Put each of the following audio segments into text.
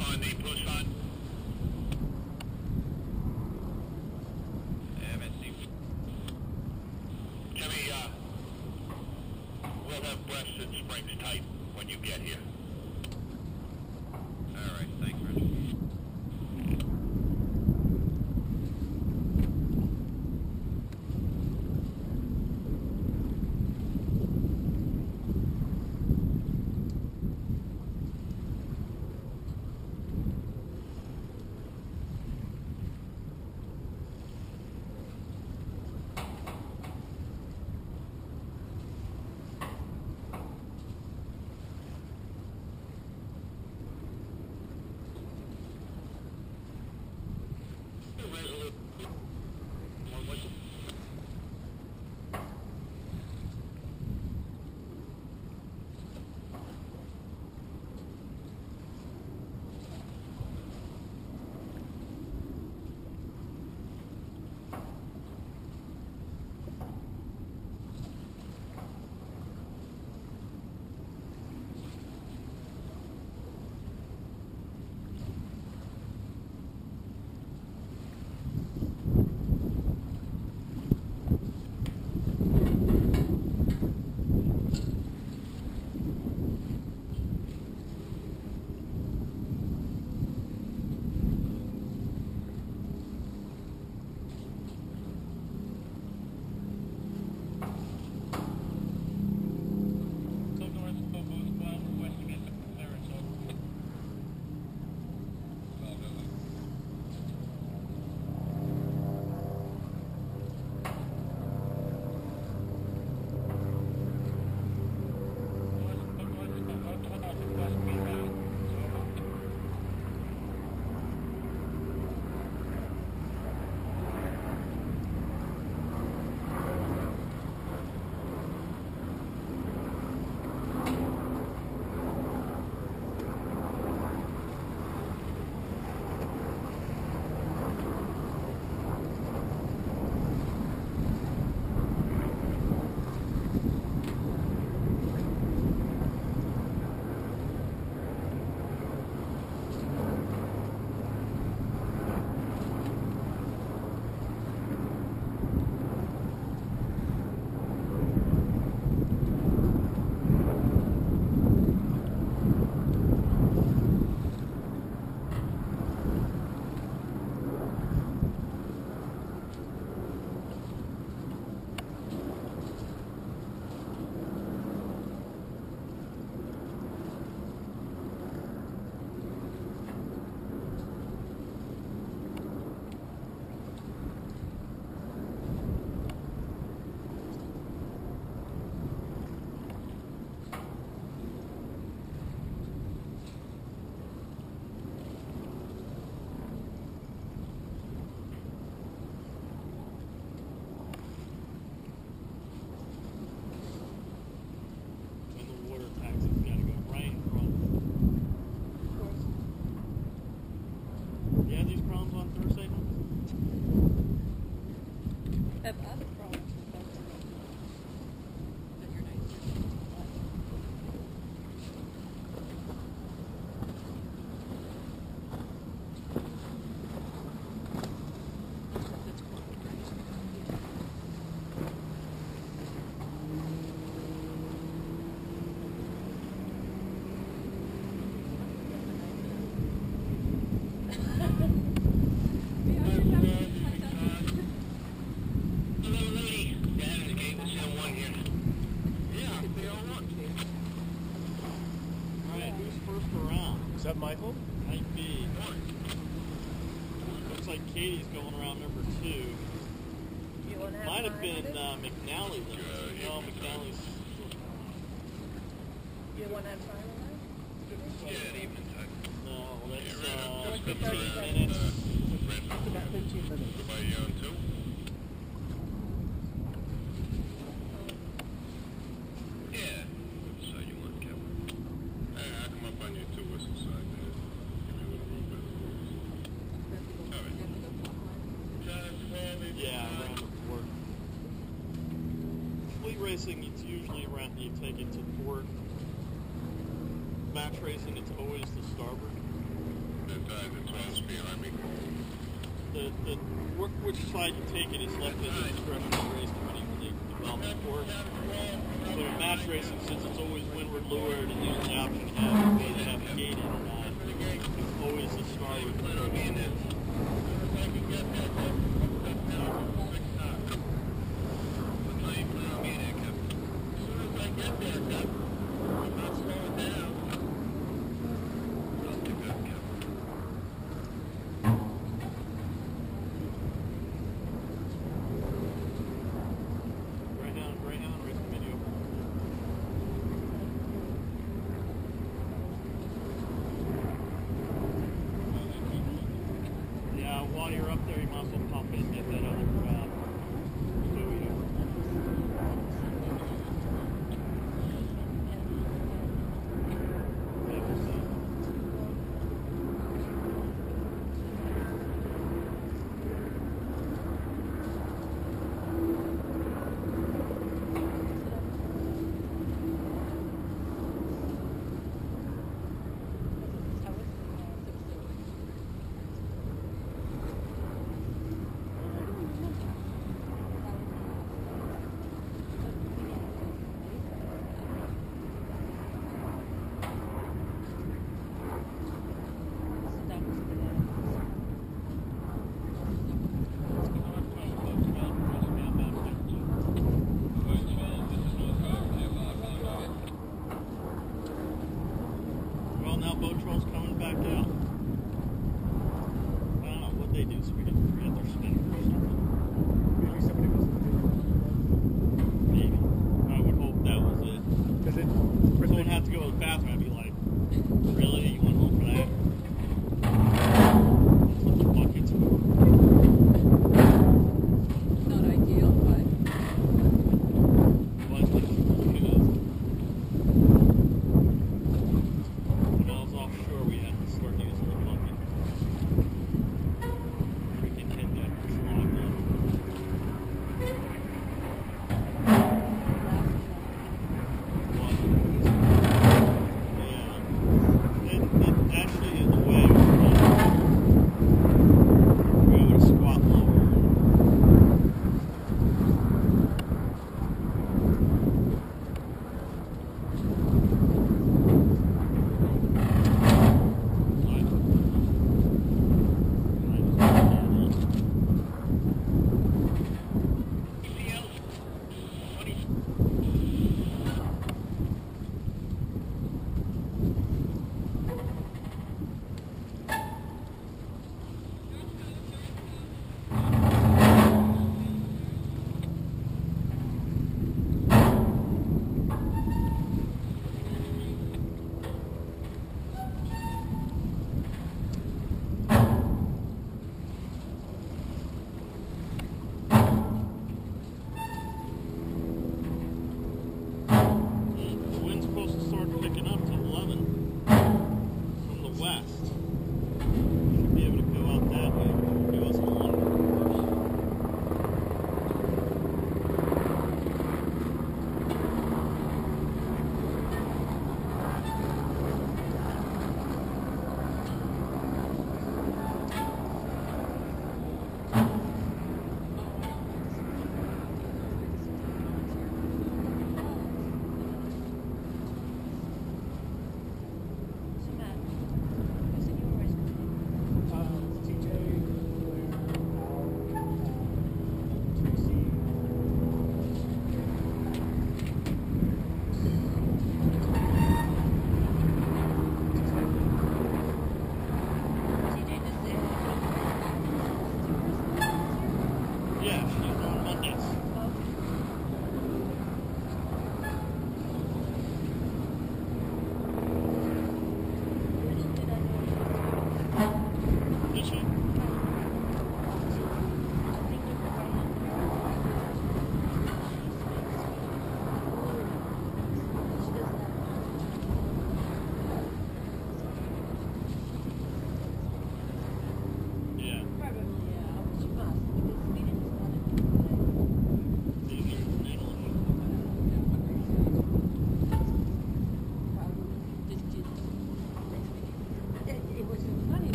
On the push on. Yeah, Missy. Jimmy, uh, we'll have breasts springs tight when you get here. All right. Like Katie's going around number two. You want to Might have been with it? uh, McNally. Yeah, though. yeah, no, McNally's. You want to have fun with Yeah, an evening time. No, that's Yeah, right. uh, 15 minutes. Red that? About 15 minutes. By you on two? Yeah. Which side you want, Kevin? Hey, I come up on your two whistle side there. Give me a little room better. Yeah, around the port. Fleet racing, it's usually around, you take it to port. Match racing, it's always the starboard. Died, that's what's behind me. The, the, wh- which side you take it is left at the discretion of the race committee about the course. But in match racing, since it's always windward leeward and the only option you have is to have it gated or not, it's always the starboard they do. Speed up three at their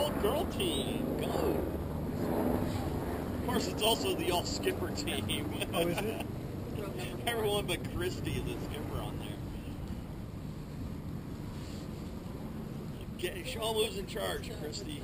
all-girl team. Go! Of course, it's also the all-skipper team. Oh, it? Everyone but Christy is a skipper on there. Shaw moves in charge, Christy.